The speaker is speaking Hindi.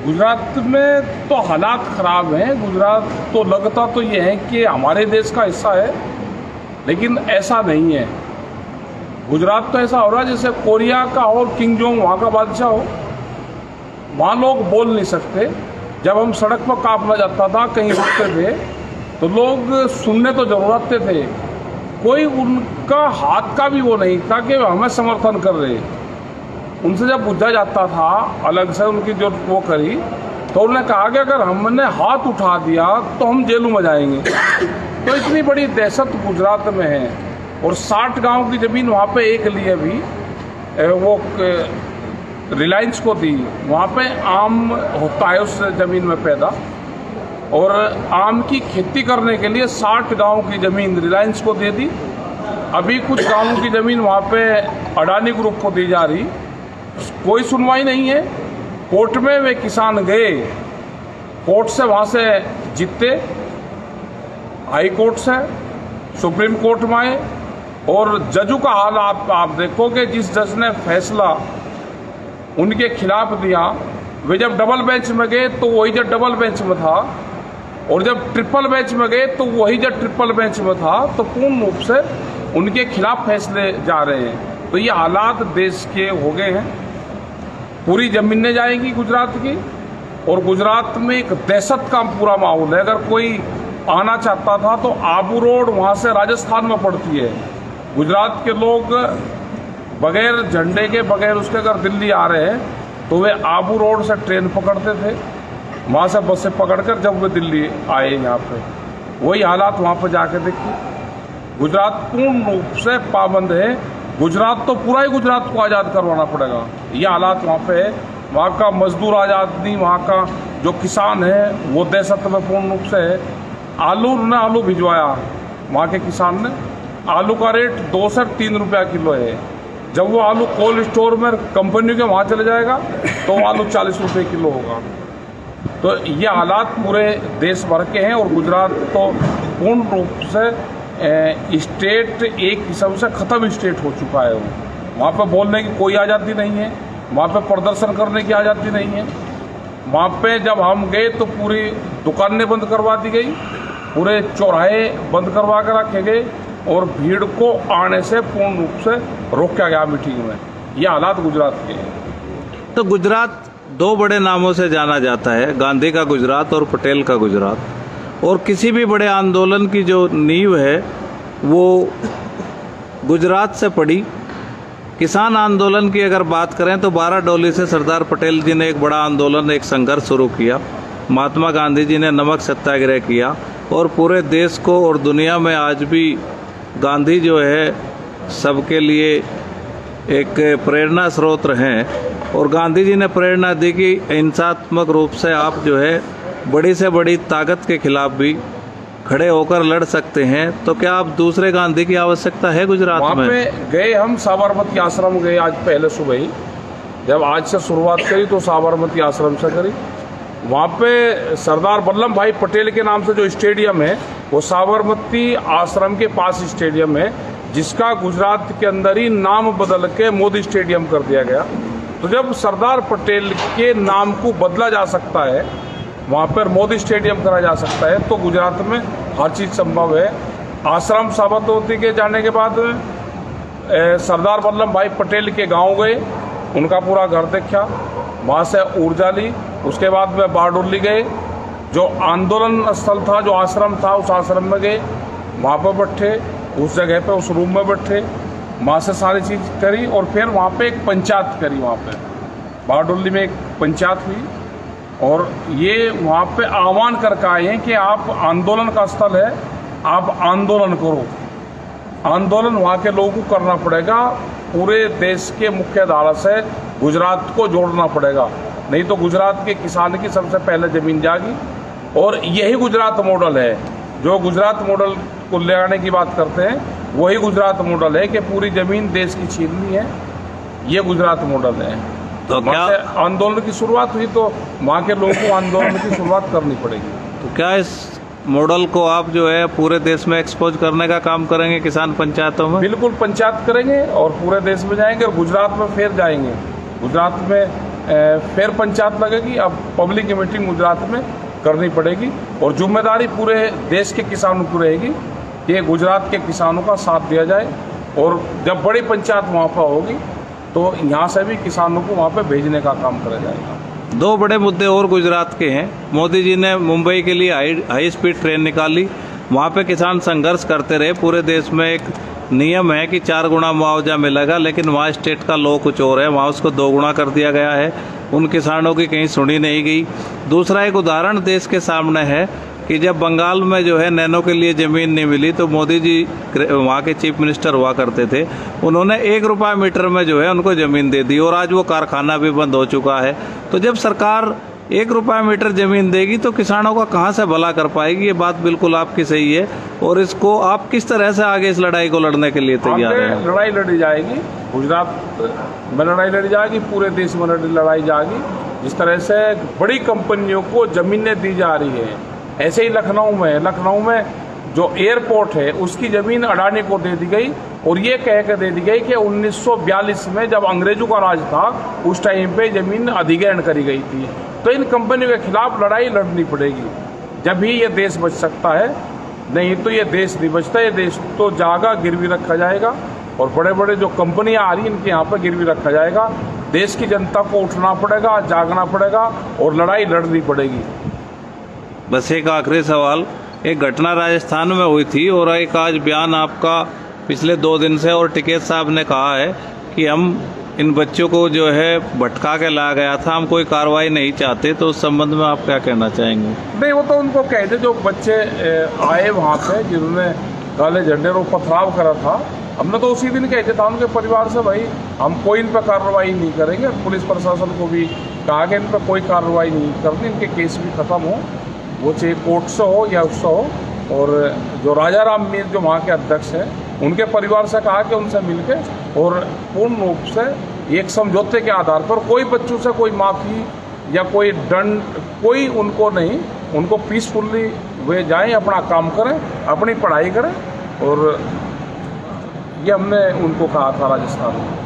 गुजरात में तो हालात ख़राब हैं। गुजरात तो लगता तो ये है कि हमारे देश का हिस्सा है, लेकिन ऐसा नहीं है। गुजरात तो ऐसा हो रहा है जैसे कोरिया का हो, किंग जोंग वहाँ का बादशाह हो। वहाँ लोग बोल नहीं सकते। जब हम सड़क पर काफला जाता था, कहीं रुकते थे तो लोग सुनने तो ज़रूर आते थे। कोई उनका हाथ का भी वो नहीं था कि हमें समर्थन कर रहे। उनसे जब पूछा जाता था, अलग से उनकी जो वो करी तो उन्होंने कहा कि अगर हमने हाथ उठा दिया तो हम जेलों में जाएँगे। तो इतनी बड़ी दहशत गुजरात में है और साठ गाँव की ज़मीन वहाँ पे एक लिए भी वो रिलायंस को दी। वहाँ पे आम होता है उस ज़मीन में पैदा। और आम की खेती करने के लिए साठ गाँव की ज़मीन रिलायंस को दे दी। अभी कुछ गाँवों की ज़मीन वहाँ पे अडानी ग्रुप को दी जा रही। कोई सुनवाई नहीं है। कोर्ट में वे किसान गए। कोर्ट से वहाँ से जीते। हाई कोर्ट से सुप्रीम कोर्ट में आए। और जजों का हाल आप आप देखोगे, जिस जज ने फैसला उनके खिलाफ दिया, वे जब डबल बेंच में गए तो वही जब डबल बेंच में था। और जब ट्रिपल बेंच में गए तो वही जब ट्रिपल बेंच में था। तो पूर्ण रूप से उनके खिलाफ फैसले जा रहे हैं। तो ये हालात देश के हो गए हैं। पूरी जमीनें जाएँगी गुजरात की और गुजरात में एक दहशत का पूरा माहौल है। अगर कोई आना चाहता था तो आबू रोड वहाँ से राजस्थान में पड़ती है। गुजरात के लोग बगैर झंडे के, बगैर उसके अगर दिल्ली आ रहे हैं तो वे आबू रोड से ट्रेन पकड़ते थे। वहाँ से बसें पकड़कर जब वे दिल्ली आए यहाँ पे। वही हालात वहाँ पर जाके देखिए। गुजरात पूर्ण रूप से पाबंद है। गुजरात तो पूरा ही गुजरात को आज़ाद करवाना पड़ेगा। ये हालात वहाँ पे है। वहाँ का मजदूर आज़ाद नहीं वहाँ का जो किसान है, वो दहशत में पूर्ण रूप से है। आलू ने आलू भिजवाया। वहाँ के किसान ने आलू का रेट दो से तीन रुपया किलो है। जब वो आलू कोल्ड स्टोर में कंपनी के वहाँ चले जाएगा तो आलू चालीस रुपये किलो होगा। तो ये हालात पूरे देश भर के हैं और गुजरात तो पूर्ण रूप से स्टेट एक हिसाब से ख़त्म स्टेट हो चुका है वो। वहाँ पर बोलने की कोई आज़ादी नहीं है। वहाँ पे प्रदर्शन करने की आज़ादी नहीं है। वहाँ पे जब हम गए तो पूरी दुकानें बंद करवा दी गई, पूरे चौराहे बंद करवा कर रखे गए और भीड़ को आने से पूर्ण रूप से रोका गया मीटिंग में। ये हालात गुजरात के हैं। तो गुजरात दो बड़े नामों से जाना जाता है, गांधी का गुजरात और पटेल का गुजरात। और किसी भी बड़े आंदोलन की जो नींव है, वो गुजरात से पड़ी। किसान आंदोलन की अगर बात करें तो बारह डोली से सरदार पटेल जी ने एक बड़ा आंदोलन, एक संघर्ष शुरू किया। महात्मा गांधी जी ने नमक सत्याग्रह किया और पूरे देश को और दुनिया में आज भी गांधी जो है, सबके लिए एक प्रेरणा स्रोत हैं। और गांधी जी ने प्रेरणा दी कि हिंसात्मक रूप से आप जो है बड़ी से बड़ी ताकत के खिलाफ भी खड़े होकर लड़ सकते हैं तो क्या आप दूसरे गांधी की आवश्यकता है गुजरात वहाँ में? पे गए हम साबरमती आश्रम गए आज पहले सुबह ही। जब आज से शुरुआत करी तो साबरमती आश्रम से करी। वहाँ पे सरदार वल्लभ भाई पटेल के नाम से जो स्टेडियम है वो साबरमती आश्रम के पास स्टेडियम है जिसका गुजरात के अंदर ही नाम बदल के मोदी स्टेडियम कर दिया गया। तो जब सरदार पटेल के नाम को बदला जा सकता है वहाँ पर मोदी स्टेडियम करा जा सकता है। तो गुजरात में हर चीज़ संभव है। आश्रम साबरमती के जाने के बाद सरदार वल्लभ भाई पटेल के गाँव गए। उनका पूरा घर देखा। वहाँ से ऊर्जा ली। उसके बाद में बारडोली गए। जो आंदोलन स्थल था, जो आश्रम था, उस आश्रम में गए। वहाँ पर बैठे। उस जगह पे, उस रूम में बैठे। वहाँ से सारी चीज़ करी और फिर वहाँ पे एक पंचायत करी वहाँ पे। बारडोली में एक पंचायत हुई। और ये वहाँ पे आह्वान करके आए हैं कि आप आंदोलन का स्थल है, आप आंदोलन करो। आंदोलन वहाँ के लोगों को करना पड़ेगा, पूरे देश के मुख्य धारा से गुजरात को जोड़ना पड़ेगा। नहीं तो गुजरात के किसान की सबसे पहले ज़मीन जागी और यही गुजरात मॉडल है। जो गुजरात मॉडल को ले आने की बात करते हैं, वही गुजरात मॉडल है कि पूरी ज़मीन देश की छीननी है। ये गुजरात मॉडल है। तो क्या आंदोलन की शुरुआत हुई तो वहाँ के लोगों को आंदोलन की शुरुआत करनी पड़ेगी। तो क्या इस मॉडल को आप जो है पूरे देश में एक्सपोज करने का काम करेंगे किसान पंचायतों में? बिल्कुल पंचायत करेंगे और पूरे देश में जाएँगे और गुजरात में फिर जाएँगे। गुजरात में फिर पंचायत लगेगी अब पब्लिक की मीटिंग गुजरात में करनी पड़ेगी और ज़िम्मेदारी पूरे देश के किसानों की रहेगी कि गुजरात के किसानों का साथ दिया जाए और जब बड़ी पंचायत वहाँ पर होगी तो यहाँ से भी किसानों को वहाँ पर भेजने का काम करा जाएगा। दो बड़े मुद्दे और गुजरात के हैं। मोदी जी ने मुंबई के लिए हाई हाई स्पीड ट्रेन निकाली। वहाँ पे किसान संघर्ष करते रहे। पूरे देश में एक नियम है कि चार गुना मुआवजा मिलेगा, लेकिन वहाँ स्टेट का लॉ कुछ और है। वहाँ उसको दो गुना कर दिया गया है। उन किसानों की कहीं सुनी नहीं गई। दूसरा एक उदाहरण देश के सामने है। कि जब बंगाल में जो है नैनो के लिए ज़मीन नहीं मिली तो मोदी जी वहाँ के चीफ मिनिस्टर हुआ करते थे। उन्होंने एक रुपये मीटर में जो है उनको ज़मीन दे दी और आज वो कारखाना भी बंद हो चुका है। तो जब सरकार एक रुपये मीटर ज़मीन देगी तो किसानों का कहाँ से भला कर पाएगी? ये बात बिल्कुल आपकी सही है। और इसको आप किस तरह से आगे इस लड़ाई को लड़ने के लिए तैयार हैं? लड़ाई लड़ी जाएगी। गुजरात में लड़ाई लड़ी जाएगी पूरे देश में लड़ाई जाएगी। जिस तरह से बड़ी कंपनियों को जमीनें दी जा रही है ऐसे ही लखनऊ में लखनऊ में जो एयरपोर्ट है, उसकी ज़मीन अडानी को दे दी गई और ये कह कर दे दी गई कि 1942 में जब अंग्रेज़ों का राज था, उस टाइम पे ज़मीन अधिग्रहण करी गई थी। तो इन कंपनियों के खिलाफ लड़ाई लड़नी पड़ेगी। जब ही ये देश बच सकता है, नहीं तो ये देश नहीं बचता, ये देश तो जागा, गिरवी रखा जाएगा और बड़े बड़े जो कंपनियाँ आ रही इनके यहाँ पर गिरवी रखा जाएगा। देश की जनता को उठना पड़ेगा, जागना पड़ेगा और लड़ाई लड़नी पड़ेगी। बस एक आखिरी सवाल, एक घटना राजस्थान में हुई थी और एक आज बयान आपका पिछले दो दिन से और टिकेत साहब ने कहा है कि हम इन बच्चों को जो है भटका के लाया गया था, हम कोई कार्रवाई नहीं चाहते तो उस संबंध में आप क्या कहना चाहेंगे? नहीं, वो तो उनको कहते जो बच्चे आए वहाँ पे, जिन्होंने काले झंडे और पथराव करा था, हमने तो उसी दिन कहते था उनके परिवार से, भाई, हम कोई इन पर कार्रवाई नहीं करेंगे, पुलिस प्रशासन को भी कहा कि इन पर कोई कार्रवाई नहीं करनी, इनके केस भी खत्म हो। वो चाहे कोर्ट से हो या उससे हो और जो राजा राम मीर जो वहाँ के अध्यक्ष हैं, उनके परिवार से कहा कि उनसे मिलके और पूर्ण रूप से एक समझौते के आधार पर कोई बच्चों से कोई माफ़ी या कोई दंड, कोई उनको नहीं, उनको पीसफुल्ली वे जाएँ, अपना काम करें, अपनी पढ़ाई करें, और ये हमने उनको कहा था राजस्थान में।